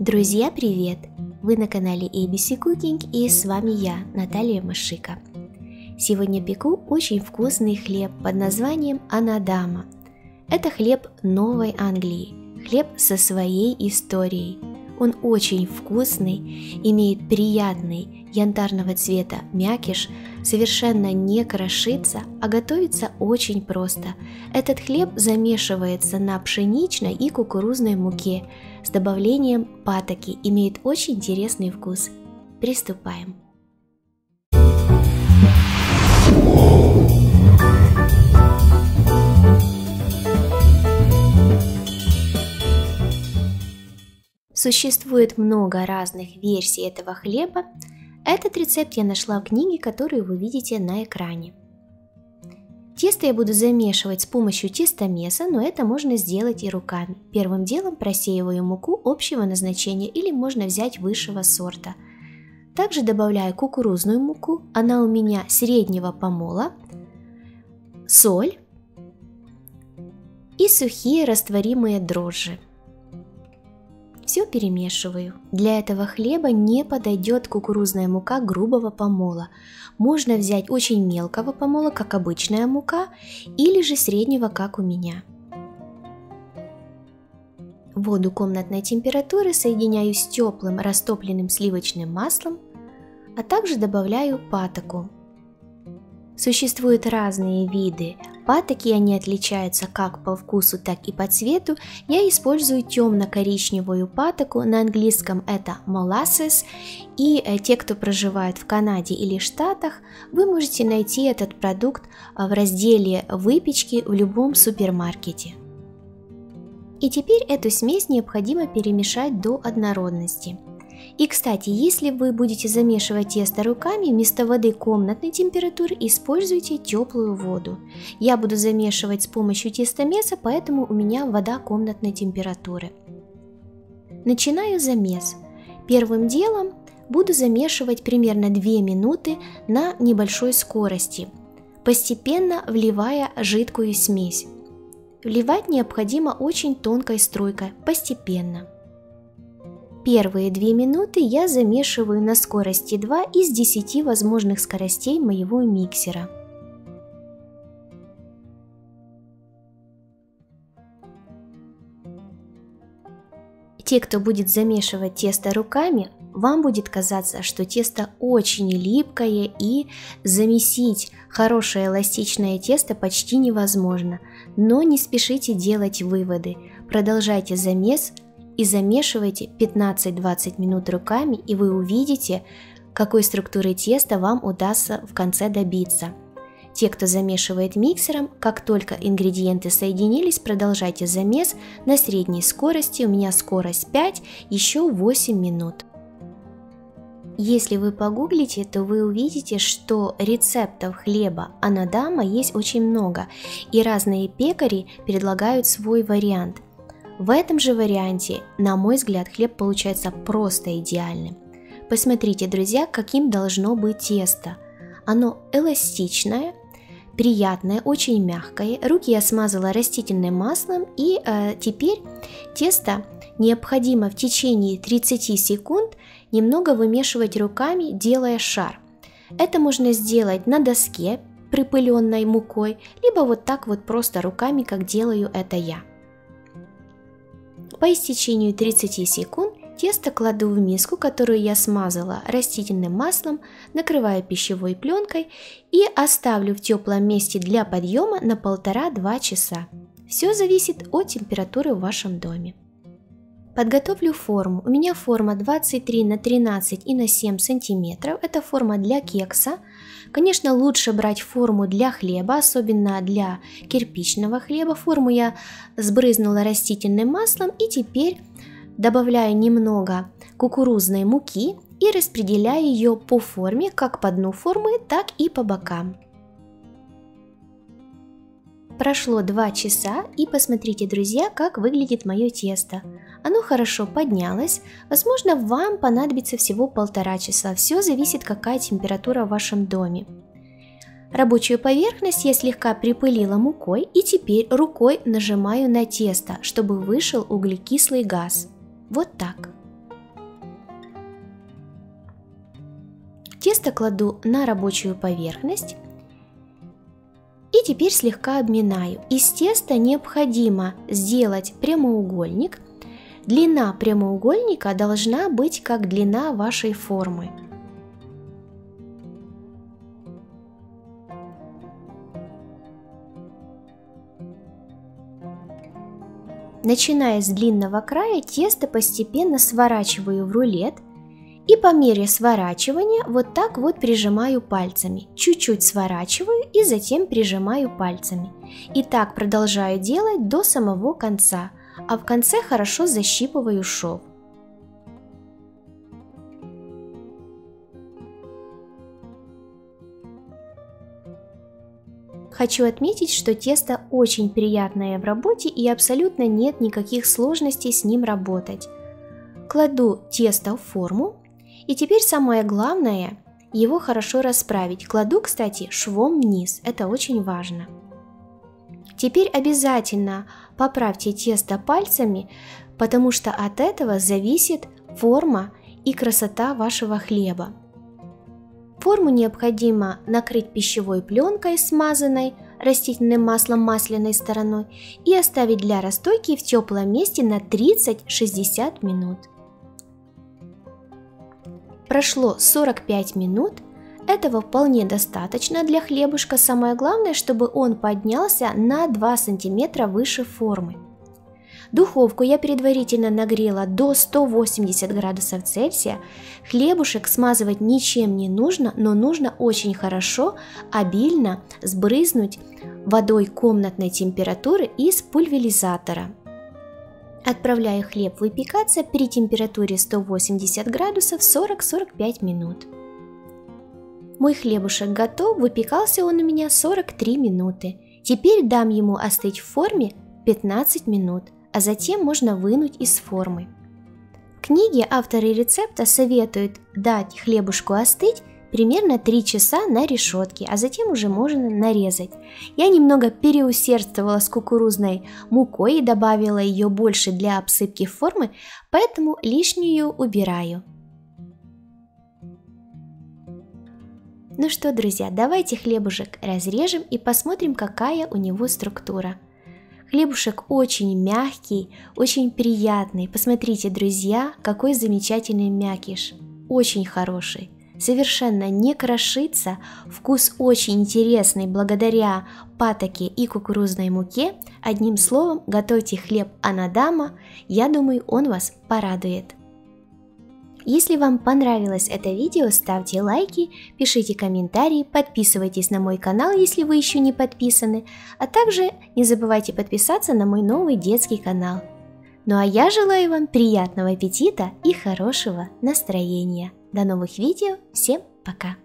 Друзья, привет! Вы на канале ABC Cooking и с вами я, Наталья Машика. Сегодня пеку очень вкусный хлеб под названием анадама. Это хлеб Новой Англии, хлеб со своей историей. Он очень вкусный, имеет приятный янтарного цвета мякиш, совершенно не крошится, а готовится очень просто. Этот хлеб замешивается на пшеничной и кукурузной муке с добавлением патоки, имеет очень интересный вкус. Приступаем. Существует много разных версий этого хлеба, этот рецепт я нашла в книге, которую вы видите на экране. Тесто я буду замешивать с помощью тестомеса, но это можно сделать и руками. Первым делом просеиваю муку общего назначения или можно взять высшего сорта. Также добавляю кукурузную муку, она у меня среднего помола, соль и сухие растворимые дрожжи. Все перемешиваю. Для этого хлеба не подойдет кукурузная мука грубого помола. Можно взять очень мелкого помола, как обычная мука, или же среднего, как у меня. Воду комнатной температуры соединяю с теплым растопленным сливочным маслом, а также добавляю патоку Существуют разные виды патоки, они отличаются как по вкусу, так и по цвету. Я использую темно-коричневую патоку, на английском это molasses, и э, те, кто проживает в Канаде или Штатах, вы можете найти этот продукт э, в разделе выпечки в любом супермаркете. И теперь эту смесь необходимо перемешать до однородности – и, кстати, если вы будете замешивать тесто руками, вместо воды комнатной температуры используйте теплую воду. Я буду замешивать с помощью тестомеса, поэтому у меня вода комнатной температуры. Начинаю замес. Первым делом буду замешивать примерно 2 минуты на небольшой скорости, постепенно вливая жидкую смесь. Вливать необходимо очень тонкой струйкой, постепенно. Первые две минуты я замешиваю на скорости 2 из 10 возможных скоростей моего миксера. Те, кто будет замешивать тесто руками, вам будет казаться, что тесто очень липкое и замесить хорошее эластичное тесто почти невозможно. Но не спешите делать выводы. Продолжайте замес, и замешивайте 15-20 минут руками, и вы увидите, какой структуры теста вам удастся в конце добиться. Те, кто замешивает миксером, как только ингредиенты соединились, продолжайте замес на средней скорости, у меня скорость 5, еще 8 минут. Если вы погуглите, то вы увидите, что рецептов хлеба анадама есть очень много, и разные пекари предлагают свой вариант – в этом же варианте, на мой взгляд, хлеб получается просто идеальным. Посмотрите, друзья, каким должно быть тесто. Оно эластичное, приятное, очень мягкое. Руки я смазала растительным маслом и э, теперь тесто необходимо в течение 30 секунд немного вымешивать руками, делая шар. Это можно сделать на доске, припыленной мукой, либо вот так вот просто руками, как делаю это я. По истечению 30 секунд тесто кладу в миску, которую я смазала растительным маслом, накрываю пищевой пленкой и оставлю в теплом месте для подъема на 1,5-2 часа. Все зависит от температуры в вашем доме. Подготовлю форму. У меня форма 23 на 13 и на 7 сантиметров. Это форма для кекса. Конечно, лучше брать форму для хлеба, особенно для кирпичного хлеба. Форму я сбрызнула растительным маслом и теперь добавляю немного кукурузной муки и распределяю ее по форме, как по дну формы, так и по бокам. Прошло 2 часа и посмотрите, друзья, как выглядит мое тесто. Оно хорошо поднялось. Возможно, вам понадобится всего полтора часа. Все зависит, какая температура в вашем доме. Рабочую поверхность я слегка припылила мукой и теперь рукой нажимаю на тесто, чтобы вышел углекислый газ. Вот так. Тесто кладу на рабочую поверхность и теперь слегка обминаю. Из теста необходимо сделать прямоугольник – Длина прямоугольника должна быть как длина вашей формы. Начиная с длинного края, тесто постепенно сворачиваю в рулет и по мере сворачивания вот так вот прижимаю пальцами. Чуть-чуть сворачиваю и затем прижимаю пальцами. И так продолжаю делать до самого конца, а в конце хорошо защипываю шов. Хочу отметить, что тесто очень приятное в работе и абсолютно нет никаких сложностей с ним работать. Кладу тесто в форму и теперь самое главное его хорошо расправить. Кладу, кстати, швом вниз, это очень важно. Теперь обязательно поправьте тесто пальцами, потому что от этого зависит форма и красота вашего хлеба. Форму необходимо накрыть пищевой пленкой, смазанной растительным маслом масляной стороной и оставить для расстойки в теплом месте на 30-60 минут. Прошло 45 минут, этого вполне достаточно для хлебушка, самое главное, чтобы он поднялся на 2 см выше формы. Духовку я предварительно нагрела до 180 градусов Цельсия. Хлебушек смазывать ничем не нужно, но нужно очень хорошо, обильно сбрызнуть водой комнатной температуры из пульверизатора. Отправляю хлеб выпекаться при температуре 180 градусов 40-45 минут. Мой хлебушек готов, выпекался он у меня 43 минуты. Теперь дам ему остыть в форме 15 минут – а затем можно вынуть из формы. В книге авторы рецепта советуют дать хлебушку остыть примерно 3 часа на решетке, а затем уже можно нарезать. Я немного переусердствовала с кукурузной мукой и добавила ее больше для обсыпки формы, поэтому лишнюю убираю. Ну что, друзья, давайте хлебушек разрежем и посмотрим, какая у него структура. Хлебушек очень мягкий, очень приятный. Посмотрите, друзья, какой замечательный мякиш. Очень хороший. Совершенно не крошится, вкус очень интересный благодаря патоке и кукурузной муке. Одним словом, готовьте хлеб анадама, я думаю, он вас порадует. Если вам понравилось это видео, ставьте лайки, пишите комментарии, подписывайтесь на мой канал, если вы еще не подписаны, а также не забывайте подписаться на мой новый детский канал. Ну а я желаю вам приятного аппетита и хорошего настроения. До новых видео, всем пока!